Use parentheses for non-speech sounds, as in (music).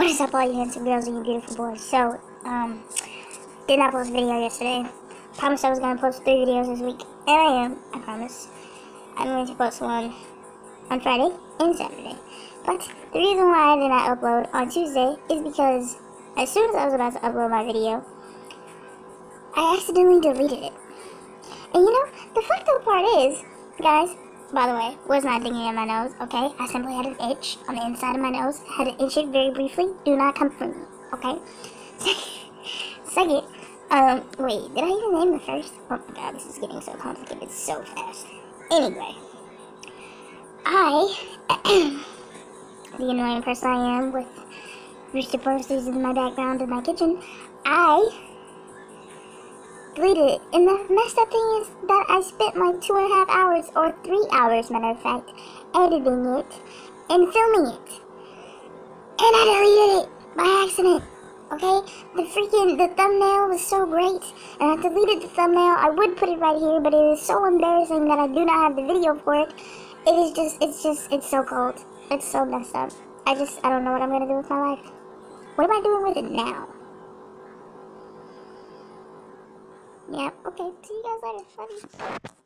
What is up, all you handsome girls and you beautiful boys? So, um, did not post a video yesterday. Promised I was gonna post three videos this week, and I am. I promise. I'm going to post one on Friday and Saturday. But the reason why I did not upload on Tuesday is because as soon as I was about to upload my video, I accidentally deleted it. And you know, the fucked up part is, guys, by the way, was not digging in my nose, okay? I simply had an itch on the inside of my nose. Had an itch it very briefly. Do not come for me, okay? (laughs) Second, um, wait, did I even name the first? Oh my god, this is getting so complicated so fast. Anyway, I, (clears throat) the annoying person I am with Rooster posters in my background in my kitchen, I deleted it. And the messed up thing is that I spent like two and a half hours, or three hours, matter of fact, editing it and filming it. And I deleted it by accident. Okay? The freaking, the thumbnail was so great. And I deleted the thumbnail. I would put it right here, but it is so embarrassing that I do not have the video for it. It is just, it's just, it's so cold. It's so messed up. I just, I don't know what I'm going to do with my life. What am I doing with it now? Yeah, okay. See you guys later. You.